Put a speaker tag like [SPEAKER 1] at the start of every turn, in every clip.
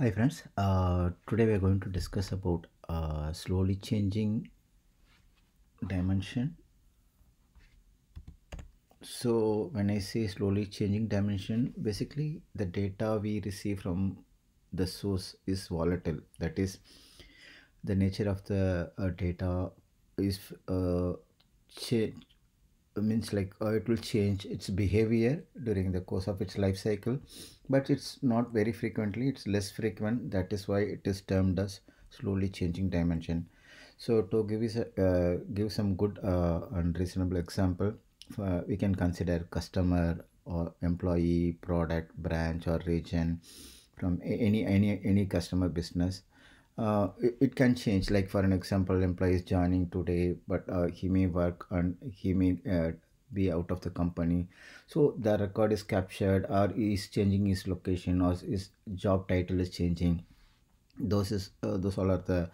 [SPEAKER 1] Hi friends, uh, today we are going to discuss about uh, slowly changing dimension. So when I say slowly changing dimension, basically the data we receive from the source is volatile. That is, the nature of the uh, data is uh, cha- means like uh, it will change its behavior during the course of its life cycle but it's not very frequently it's less frequent. That is why it is termed as slowly changing dimension. So to give us uh, give some good uh, and reasonable example uh, we can consider customer or employee product branch or region from any any any customer business uh, it, it can change. Like for an example employee is joining today but uh, he may work and he may uh, be out of the company. So the record is captured or is changing his location or his job title is changing. Those is uh, those all are the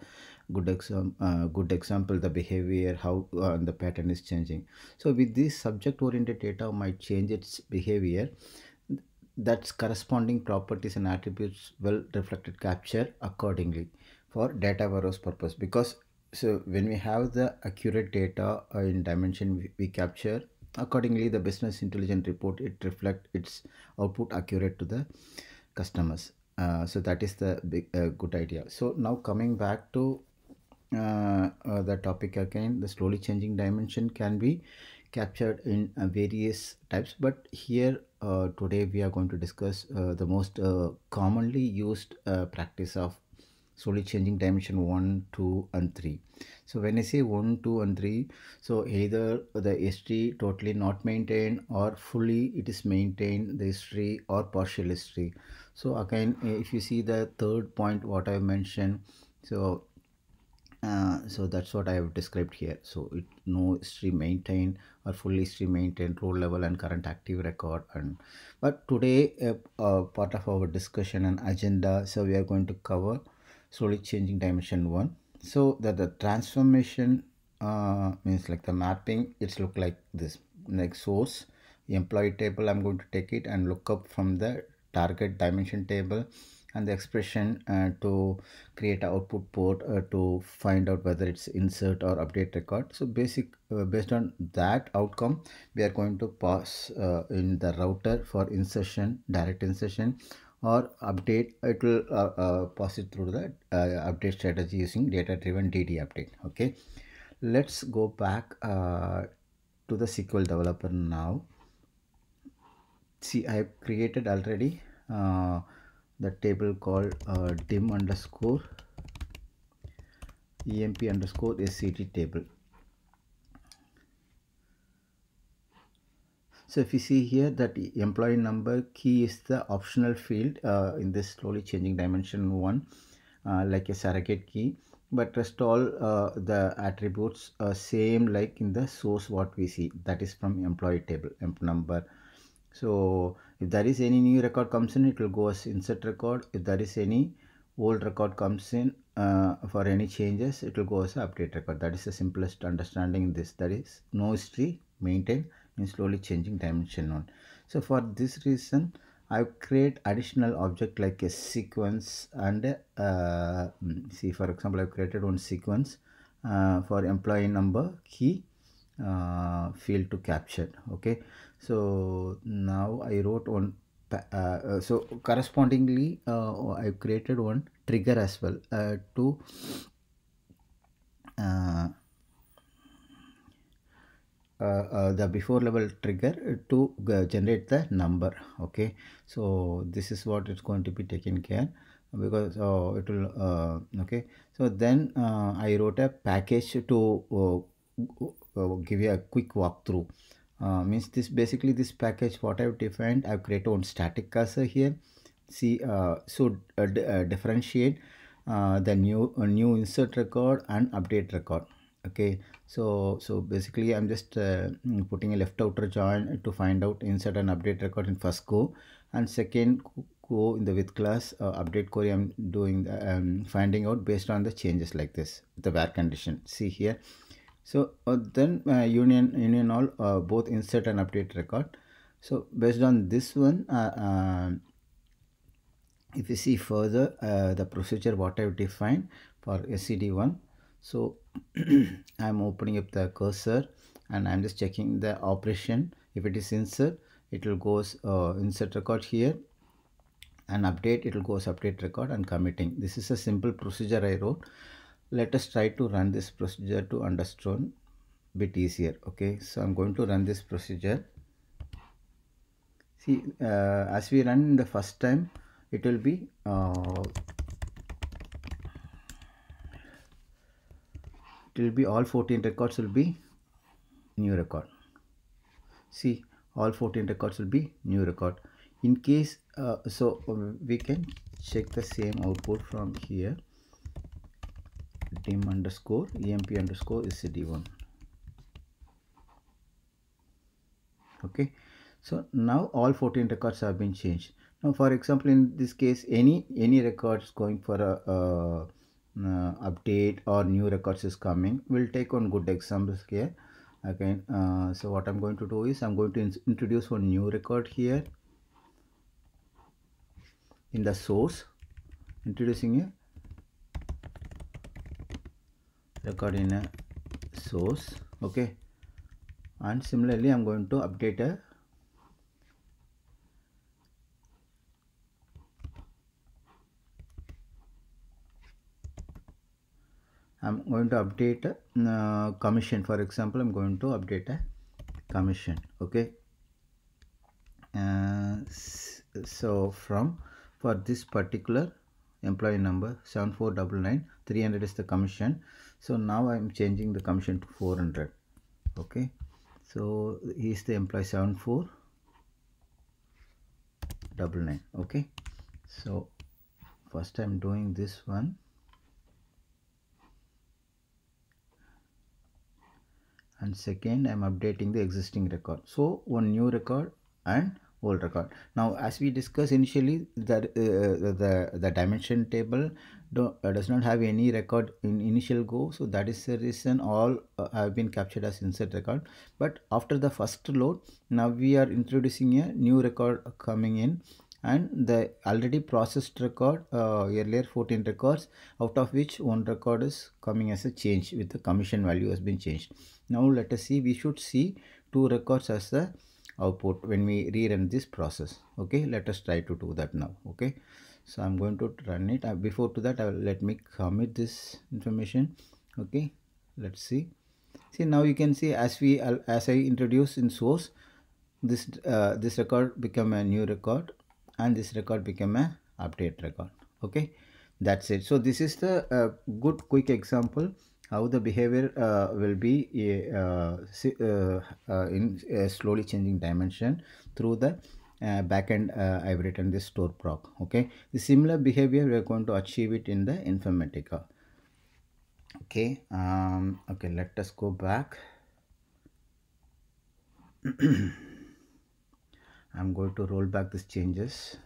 [SPEAKER 1] good exam uh, good example the behavior how uh, the pattern is changing. So with this subject oriented data might change its behavior. That's corresponding properties and attributes will reflected capture accordingly for data warehouse purpose. Because so when we have the accurate data uh, in dimension we, capture accordingly the business intelligence report it reflect its output accurate to the customers. Uh, so that is the big uh, good idea. So now coming back to uh, uh, the topic again the slowly changing dimension can be captured in uh, various types. But here today we are going to discuss the most commonly used practice of slowly changing dimension 1 2 and 3 so when i say 1 2 and 3 so either the history totally not maintained or fully it is maintained the history or partial history so again if you see the third point what i mentioned so uh, so that's what I have described here. So it no history maintained or full history maintained, row level and current active record. And but today, uh, uh, part of our discussion and agenda, so we are going to cover slowly changing dimension one. So that the transformation uh, means like the mapping. It's look like this, like source employee table. I'm going to take it and look up from the target dimension table and the expression uh, to create an output port uh, to find out whether it's insert or update record so basic uh, based on that outcome we are going to pass uh, in the router for insertion direct insertion or update it will uh, uh, pass it through the update strategy using data driven dd update okay? Let's go back to the sql developer now. See i have created already the table called uh, dim underscore emp underscore scd table so if you see here that employee number key is the optional field uh, in this slowly changing dimension one uh, like a surrogate key. But rest all uh, the attributes same like in the source what we see. That is from employee table emp number. So if there is any new record comes in it will go as insert record. If there is any old record comes in uh, for any changes it will go as update record. That is the simplest understanding this. That is no history maintained in slowly changing dimension one so for this reason i create additional object like a sequence and uh, see for example i've created one sequence uh, for employee number key uh, field to capture okay? So now i wrote one uh, so correspondingly uh, i created one trigger as well uh, to uh, the before level trigger to generate the number okay? So this is what it's going to be taken care because uh, it will uh, okay? So then uh, i wrote a package to give you a quick walkthrough. Uh, means this basically this package what I've defined I've created one static cursor here. See uh, so uh, differentiate the new new insert record and update record okay. So so basically i'm just uh, putting a left outer join to find out insert an update record in first go. And second go in the with clause uh, update query i'm doing the, um, finding out based on the changes like this the where condition. See here. So uh, then uh, union union all uh, both insert and update record. So based on this one if you see further uh, the procedure what I've defined for SCD1 so I'm opening up the cursor and I'm just checking the operation. If it is insert it will goes uh, insert record here. And update it will goes update record and committing. This is a simple procedure I wrote. Let us try to run this procedure to understand bit easier okay? So I'm going to run this procedure. See uh, as we run the first time it will be uh, it will be all 14 records will be new record. See all 14 records will be new record. In case uh, so um, we can check the same output from here. Dim underscore emp underscore scd1 okay so now all 14 records have been changed. Now for example in this case any any records going for a, a, a update or new records is coming. We'll take on good examples here. Again uh, so what i'm going to do is i'm going to in introduce one new record here. In the source introducing a record in a source okay. And similarly i'm going to update a I'm going to update a uh, commission. For example I'm going to update a commission. Okay? Uh, so from for this particular employee number 7499 300 is the commission. So now I'm changing the commission to 400 okay? So he is the employee 7499 okay? So first I'm doing this one and second I'm updating the existing record. So one new record and old record. Now as we discussed initially that uh, the the dimension table do, uh, does not have any record in initial go. So that is the reason all uh, have been captured as insert record. But after the first load now we are introducing a new record coming in and the already processed record uh, earlier 14 records out of which one record is coming as a change with the commission value has been changed. Now let us see we should see two records as the output when we rerun this process. Okay let us try to do that now. Okay so i'm going to run it. Uh, before to that I will, let me commit this information. Okay let's see. See now you can see as we uh, as i introduce in source this uh, this record become a new record and this record become a update record. Okay? That's it. So this is the uh, good quick example how the behavior uh, will be uh, uh, uh in slowly changing dimension through the uh, backend uh, I've written this store proc okay? The similar behavior we are going to achieve it in the Informatica. Okay? Um, okay let us go back I'm going to roll back these changes.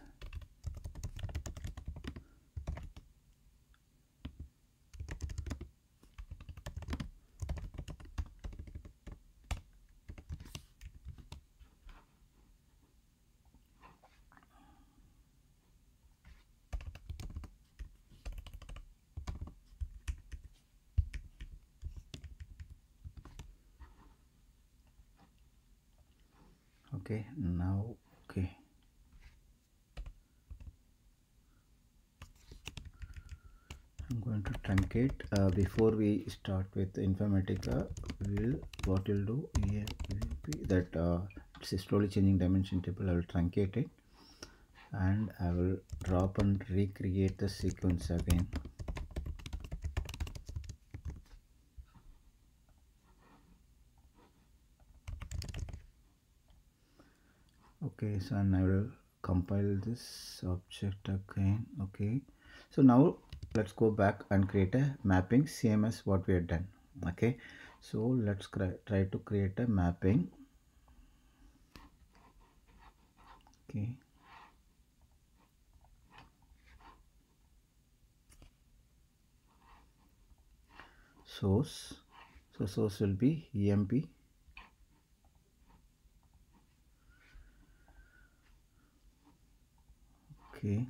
[SPEAKER 1] Okay now okay. I'm going to truncate. Uh, before we start with Informatica will what will do that uh, it's a slowly changing dimension table I will truncate it. And I will drop and recreate the sequence again okay so and I will compile this object again. Okay so now let's go back and create a mapping same as what we had done. Okay so let's try to create a mapping. Okay. Source so source will be emp okay